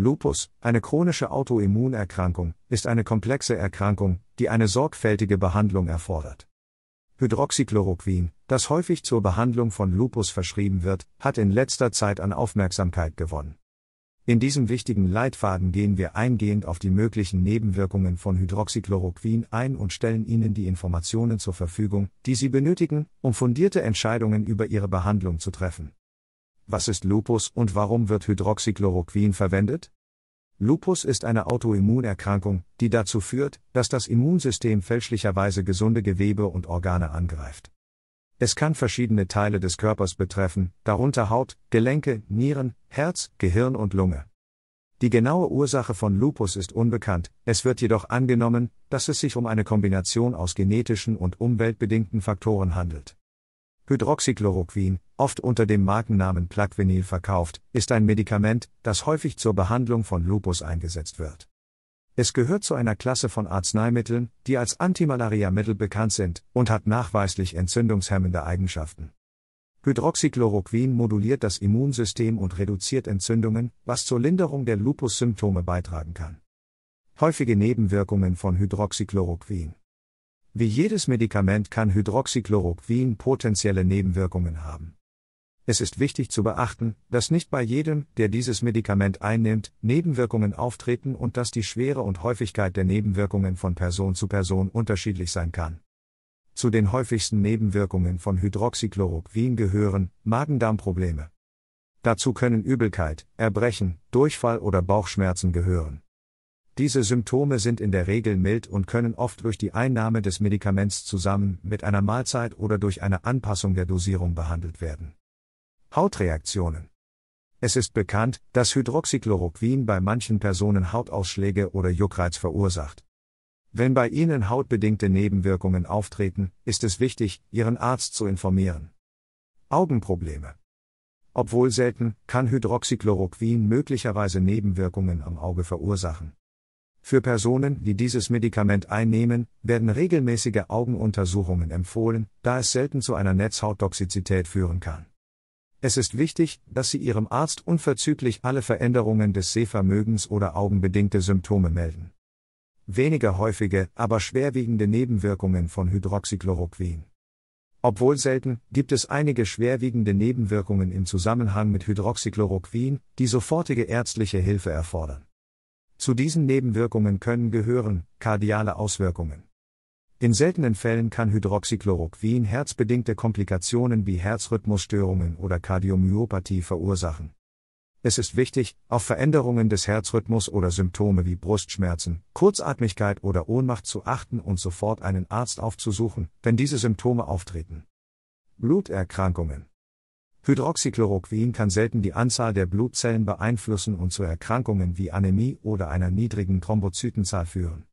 Lupus, eine chronische Autoimmunerkrankung, ist eine komplexe Erkrankung, die eine sorgfältige Behandlung erfordert. Hydroxychloroquin, das häufig zur Behandlung von Lupus verschrieben wird, hat in letzter Zeit an Aufmerksamkeit gewonnen. In diesem wichtigen Leitfaden gehen wir eingehend auf die möglichen Nebenwirkungen von Hydroxychloroquin ein und stellen Ihnen die Informationen zur Verfügung, die Sie benötigen, um fundierte Entscheidungen über Ihre Behandlung zu treffen. Was ist Lupus und warum wird Hydroxychloroquin verwendet? Lupus ist eine Autoimmunerkrankung, die dazu führt, dass das Immunsystem fälschlicherweise gesunde Gewebe und Organe angreift. Es kann verschiedene Teile des Körpers betreffen, darunter Haut, Gelenke, Nieren, Herz, Gehirn und Lunge. Die genaue Ursache von Lupus ist unbekannt, es wird jedoch angenommen, dass es sich um eine Kombination aus genetischen und umweltbedingten Faktoren handelt. Hydroxychloroquin, oft unter dem Markennamen Plaquenil verkauft, ist ein Medikament, das häufig zur Behandlung von Lupus eingesetzt wird. Es gehört zu einer Klasse von Arzneimitteln, die als Antimalariamittel bekannt sind, und hat nachweislich entzündungshemmende Eigenschaften. Hydroxychloroquin moduliert das Immunsystem und reduziert Entzündungen, was zur Linderung der Lupus-Symptome beitragen kann. Häufige Nebenwirkungen von Hydroxychloroquin wie jedes Medikament kann Hydroxychloroquin potenzielle Nebenwirkungen haben. Es ist wichtig zu beachten, dass nicht bei jedem, der dieses Medikament einnimmt, Nebenwirkungen auftreten und dass die Schwere und Häufigkeit der Nebenwirkungen von Person zu Person unterschiedlich sein kann. Zu den häufigsten Nebenwirkungen von Hydroxychloroquin gehören Magen-Darm-Probleme. Dazu können Übelkeit, Erbrechen, Durchfall oder Bauchschmerzen gehören. Diese Symptome sind in der Regel mild und können oft durch die Einnahme des Medikaments zusammen mit einer Mahlzeit oder durch eine Anpassung der Dosierung behandelt werden. Hautreaktionen Es ist bekannt, dass Hydroxychloroquin bei manchen Personen Hautausschläge oder Juckreiz verursacht. Wenn bei Ihnen hautbedingte Nebenwirkungen auftreten, ist es wichtig, Ihren Arzt zu informieren. Augenprobleme Obwohl selten, kann Hydroxychloroquin möglicherweise Nebenwirkungen am Auge verursachen. Für Personen, die dieses Medikament einnehmen, werden regelmäßige Augenuntersuchungen empfohlen, da es selten zu einer Netzhauttoxizität führen kann. Es ist wichtig, dass Sie Ihrem Arzt unverzüglich alle Veränderungen des Sehvermögens oder augenbedingte Symptome melden. Weniger häufige, aber schwerwiegende Nebenwirkungen von Hydroxychloroquin. Obwohl selten, gibt es einige schwerwiegende Nebenwirkungen im Zusammenhang mit Hydroxychloroquin, die sofortige ärztliche Hilfe erfordern. Zu diesen Nebenwirkungen können gehören kardiale Auswirkungen. In seltenen Fällen kann Hydroxychloroquin herzbedingte Komplikationen wie Herzrhythmusstörungen oder Kardiomyopathie verursachen. Es ist wichtig, auf Veränderungen des Herzrhythmus oder Symptome wie Brustschmerzen, Kurzatmigkeit oder Ohnmacht zu achten und sofort einen Arzt aufzusuchen, wenn diese Symptome auftreten. Bluterkrankungen Hydroxychloroquin kann selten die Anzahl der Blutzellen beeinflussen und zu Erkrankungen wie Anämie oder einer niedrigen Thrombozytenzahl führen.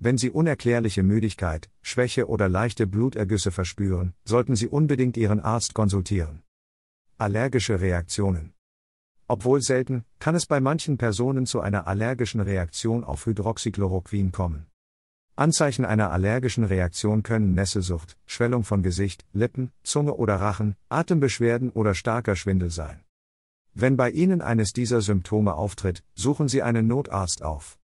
Wenn Sie unerklärliche Müdigkeit, Schwäche oder leichte Blutergüsse verspüren, sollten Sie unbedingt Ihren Arzt konsultieren. Allergische Reaktionen. Obwohl selten, kann es bei manchen Personen zu einer allergischen Reaktion auf Hydroxychloroquin kommen. Anzeichen einer allergischen Reaktion können Nesselsucht, Schwellung von Gesicht, Lippen, Zunge oder Rachen, Atembeschwerden oder starker Schwindel sein. Wenn bei Ihnen eines dieser Symptome auftritt, suchen Sie einen Notarzt auf.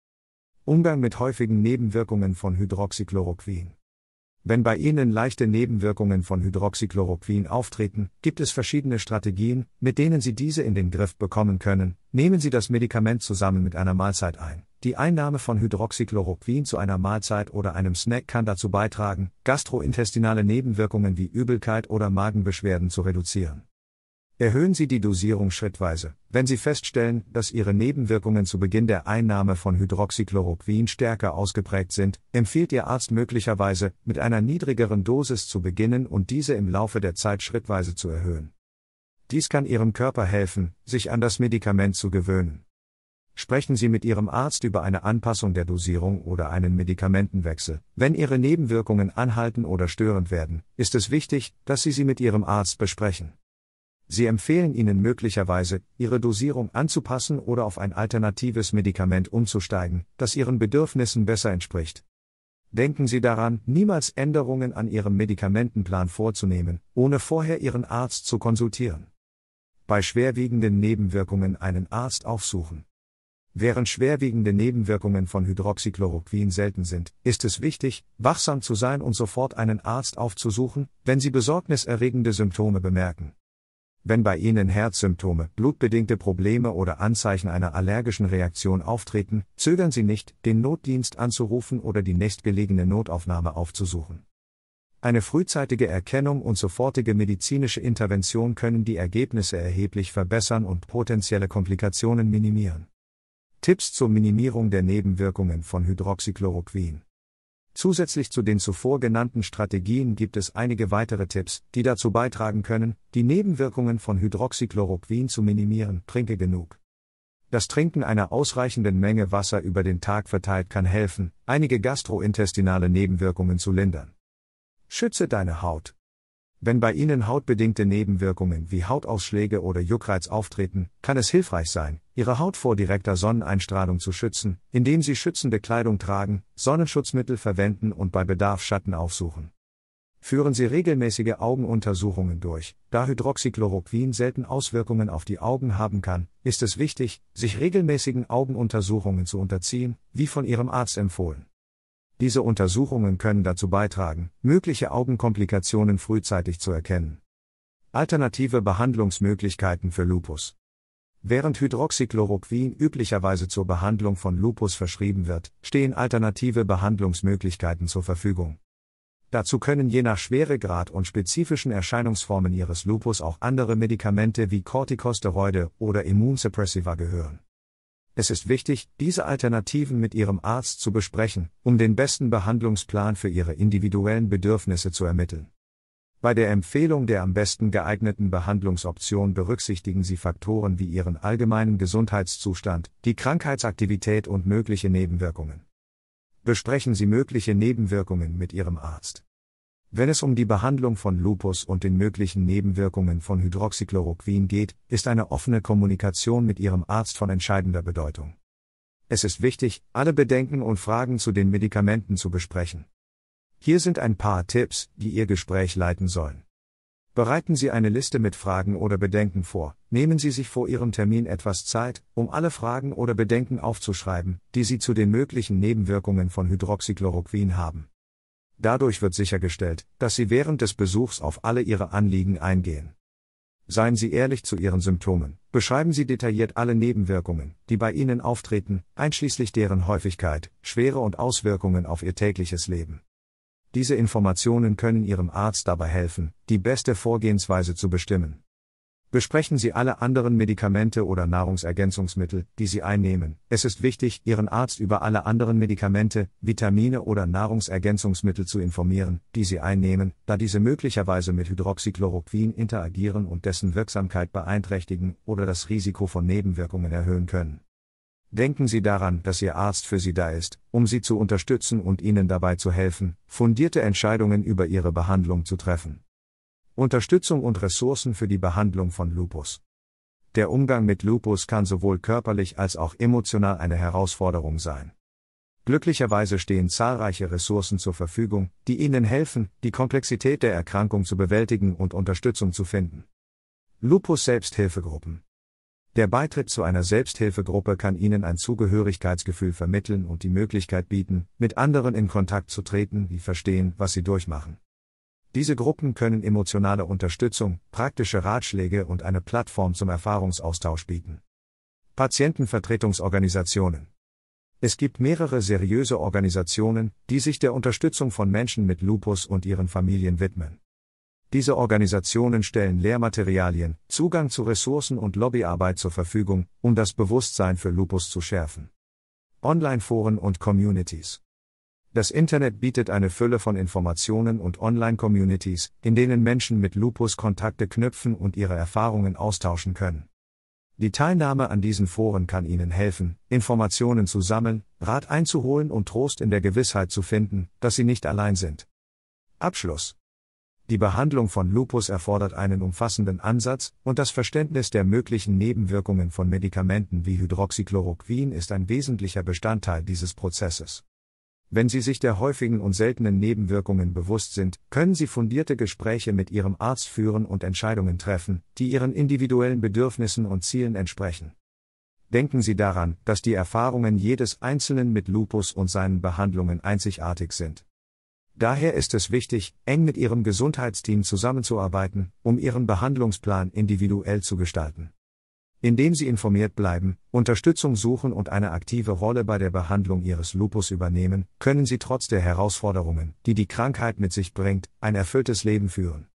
Umgang mit häufigen Nebenwirkungen von Hydroxychloroquin. Wenn bei Ihnen leichte Nebenwirkungen von Hydroxychloroquin auftreten, gibt es verschiedene Strategien, mit denen Sie diese in den Griff bekommen können. Nehmen Sie das Medikament zusammen mit einer Mahlzeit ein. Die Einnahme von Hydroxychloroquin zu einer Mahlzeit oder einem Snack kann dazu beitragen, gastrointestinale Nebenwirkungen wie Übelkeit oder Magenbeschwerden zu reduzieren. Erhöhen Sie die Dosierung schrittweise. Wenn Sie feststellen, dass Ihre Nebenwirkungen zu Beginn der Einnahme von Hydroxychloroquin stärker ausgeprägt sind, empfiehlt Ihr Arzt möglicherweise, mit einer niedrigeren Dosis zu beginnen und diese im Laufe der Zeit schrittweise zu erhöhen. Dies kann Ihrem Körper helfen, sich an das Medikament zu gewöhnen. Sprechen Sie mit Ihrem Arzt über eine Anpassung der Dosierung oder einen Medikamentenwechsel. Wenn Ihre Nebenwirkungen anhalten oder störend werden, ist es wichtig, dass Sie sie mit Ihrem Arzt besprechen. Sie empfehlen Ihnen möglicherweise, Ihre Dosierung anzupassen oder auf ein alternatives Medikament umzusteigen, das Ihren Bedürfnissen besser entspricht. Denken Sie daran, niemals Änderungen an Ihrem Medikamentenplan vorzunehmen, ohne vorher Ihren Arzt zu konsultieren. Bei schwerwiegenden Nebenwirkungen einen Arzt aufsuchen. Während schwerwiegende Nebenwirkungen von Hydroxychloroquin selten sind, ist es wichtig, wachsam zu sein und sofort einen Arzt aufzusuchen, wenn Sie besorgniserregende Symptome bemerken. Wenn bei Ihnen Herzsymptome, blutbedingte Probleme oder Anzeichen einer allergischen Reaktion auftreten, zögern Sie nicht, den Notdienst anzurufen oder die nächstgelegene Notaufnahme aufzusuchen. Eine frühzeitige Erkennung und sofortige medizinische Intervention können die Ergebnisse erheblich verbessern und potenzielle Komplikationen minimieren. Tipps zur Minimierung der Nebenwirkungen von Hydroxychloroquin. Zusätzlich zu den zuvor genannten Strategien gibt es einige weitere Tipps, die dazu beitragen können, die Nebenwirkungen von Hydroxychloroquin zu minimieren. Trinke genug. Das Trinken einer ausreichenden Menge Wasser über den Tag verteilt kann helfen, einige gastrointestinale Nebenwirkungen zu lindern. Schütze deine Haut. Wenn bei Ihnen hautbedingte Nebenwirkungen wie Hautausschläge oder Juckreiz auftreten, kann es hilfreich sein, Ihre Haut vor direkter Sonneneinstrahlung zu schützen, indem Sie schützende Kleidung tragen, Sonnenschutzmittel verwenden und bei Bedarf Schatten aufsuchen. Führen Sie regelmäßige Augenuntersuchungen durch. Da Hydroxychloroquin selten Auswirkungen auf die Augen haben kann, ist es wichtig, sich regelmäßigen Augenuntersuchungen zu unterziehen, wie von Ihrem Arzt empfohlen. Diese Untersuchungen können dazu beitragen, mögliche Augenkomplikationen frühzeitig zu erkennen. Alternative Behandlungsmöglichkeiten für Lupus. Während Hydroxychloroquin üblicherweise zur Behandlung von Lupus verschrieben wird, stehen alternative Behandlungsmöglichkeiten zur Verfügung. Dazu können je nach Schweregrad und spezifischen Erscheinungsformen Ihres Lupus auch andere Medikamente wie Corticosteroide oder Immunsuppressiva gehören. Es ist wichtig, diese Alternativen mit Ihrem Arzt zu besprechen, um den besten Behandlungsplan für Ihre individuellen Bedürfnisse zu ermitteln. Bei der Empfehlung der am besten geeigneten Behandlungsoption berücksichtigen Sie Faktoren wie Ihren allgemeinen Gesundheitszustand, die Krankheitsaktivität und mögliche Nebenwirkungen. Besprechen Sie mögliche Nebenwirkungen mit Ihrem Arzt. Wenn es um die Behandlung von Lupus und den möglichen Nebenwirkungen von Hydroxychloroquin geht, ist eine offene Kommunikation mit Ihrem Arzt von entscheidender Bedeutung. Es ist wichtig, alle Bedenken und Fragen zu den Medikamenten zu besprechen. Hier sind ein paar Tipps, die Ihr Gespräch leiten sollen. Bereiten Sie eine Liste mit Fragen oder Bedenken vor, nehmen Sie sich vor Ihrem Termin etwas Zeit, um alle Fragen oder Bedenken aufzuschreiben, die Sie zu den möglichen Nebenwirkungen von Hydroxychloroquin haben. Dadurch wird sichergestellt, dass Sie während des Besuchs auf alle Ihre Anliegen eingehen. Seien Sie ehrlich zu Ihren Symptomen, beschreiben Sie detailliert alle Nebenwirkungen, die bei Ihnen auftreten, einschließlich deren Häufigkeit, Schwere und Auswirkungen auf Ihr tägliches Leben. Diese Informationen können Ihrem Arzt dabei helfen, die beste Vorgehensweise zu bestimmen. Besprechen Sie alle anderen Medikamente oder Nahrungsergänzungsmittel, die Sie einnehmen. Es ist wichtig, Ihren Arzt über alle anderen Medikamente, Vitamine oder Nahrungsergänzungsmittel zu informieren, die Sie einnehmen, da diese möglicherweise mit Hydroxychloroquin interagieren und dessen Wirksamkeit beeinträchtigen oder das Risiko von Nebenwirkungen erhöhen können. Denken Sie daran, dass Ihr Arzt für Sie da ist, um Sie zu unterstützen und Ihnen dabei zu helfen, fundierte Entscheidungen über Ihre Behandlung zu treffen. Unterstützung und Ressourcen für die Behandlung von Lupus. Der Umgang mit Lupus kann sowohl körperlich als auch emotional eine Herausforderung sein. Glücklicherweise stehen zahlreiche Ressourcen zur Verfügung, die Ihnen helfen, die Komplexität der Erkrankung zu bewältigen und Unterstützung zu finden. Lupus Selbsthilfegruppen. Der Beitritt zu einer Selbsthilfegruppe kann Ihnen ein Zugehörigkeitsgefühl vermitteln und die Möglichkeit bieten, mit anderen in Kontakt zu treten, die verstehen, was sie durchmachen. Diese Gruppen können emotionale Unterstützung, praktische Ratschläge und eine Plattform zum Erfahrungsaustausch bieten. Patientenvertretungsorganisationen. Es gibt mehrere seriöse Organisationen, die sich der Unterstützung von Menschen mit Lupus und ihren Familien widmen. Diese Organisationen stellen Lehrmaterialien, Zugang zu Ressourcen und Lobbyarbeit zur Verfügung, um das Bewusstsein für Lupus zu schärfen. Online-Foren und Communities. Das Internet bietet eine Fülle von Informationen und Online-Communities, in denen Menschen mit Lupus Kontakte knüpfen und ihre Erfahrungen austauschen können. Die Teilnahme an diesen Foren kann Ihnen helfen, Informationen zu sammeln, Rat einzuholen und Trost in der Gewissheit zu finden, dass Sie nicht allein sind. Abschluss. Die Behandlung von Lupus erfordert einen umfassenden Ansatz, und das Verständnis der möglichen Nebenwirkungen von Medikamenten wie Hydroxychloroquin ist ein wesentlicher Bestandteil dieses Prozesses. Wenn Sie sich der häufigen und seltenen Nebenwirkungen bewusst sind, können Sie fundierte Gespräche mit Ihrem Arzt führen und Entscheidungen treffen, die Ihren individuellen Bedürfnissen und Zielen entsprechen. denken Sie daran, dass die Erfahrungen jedes Einzelnen mit Lupus und seinen Behandlungen einzigartig sind. Daher ist es wichtig, eng mit Ihrem Gesundheitsteam zusammenzuarbeiten, um Ihren Behandlungsplan individuell zu gestalten. Indem Sie informiert bleiben, Unterstützung suchen und eine aktive Rolle bei der Behandlung Ihres Lupus übernehmen, können Sie trotz der Herausforderungen, die die Krankheit mit sich bringt, ein erfülltes Leben führen.